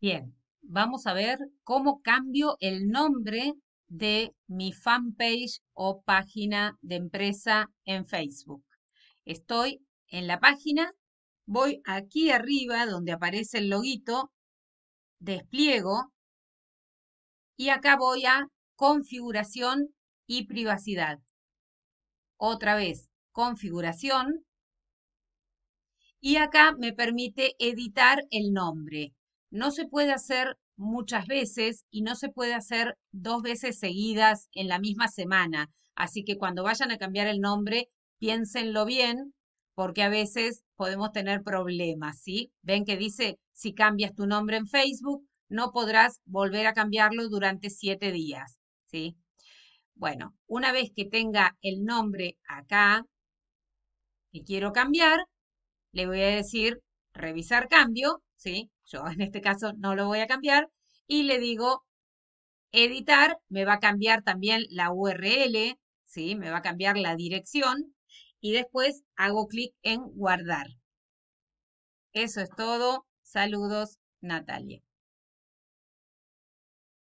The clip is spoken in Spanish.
Bien, vamos a ver cómo cambio el nombre de mi fanpage o página de empresa en Facebook. Estoy en la página, voy aquí arriba donde aparece el loguito, despliego y acá voy a configuración y privacidad. Otra vez, configuración. Y acá me permite editar el nombre. No se puede hacer muchas veces y no se puede hacer dos veces seguidas en la misma semana. Así que cuando vayan a cambiar el nombre, piénsenlo bien, porque a veces podemos tener problemas, ¿sí? Ven que dice, si cambias tu nombre en Facebook, no podrás volver a cambiarlo durante siete días, ¿sí? Bueno, una vez que tenga el nombre acá, que quiero cambiar, le voy a decir revisar cambio, ¿sí? Yo en este caso no lo voy a cambiar y le digo editar, me va a cambiar también la URL, ¿sí? Me va a cambiar la dirección y después hago clic en guardar. Eso es todo. Saludos, Natalia.